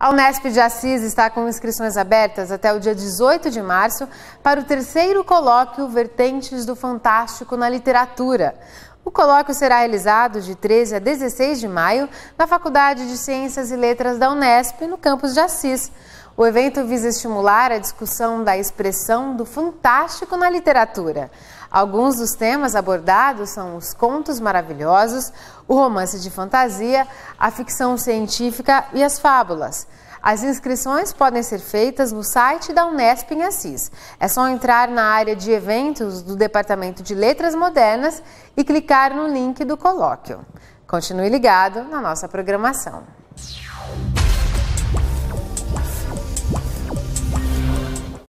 A Unesp de Assis está com inscrições abertas até o dia 18 de março para o terceiro colóquio Vertentes do Fantástico na Literatura. O colóquio será realizado de 13 a 16 de maio na Faculdade de Ciências e Letras da Unesp, no campus de Assis. O evento visa estimular a discussão da expressão do fantástico na literatura. Alguns dos temas abordados são os contos maravilhosos, o romance de fantasia, a ficção científica e as fábulas. As inscrições podem ser feitas no site da Unesp em Assis. É só entrar na área de eventos do Departamento de Letras Modernas e clicar no link do colóquio. Continue ligado na nossa programação.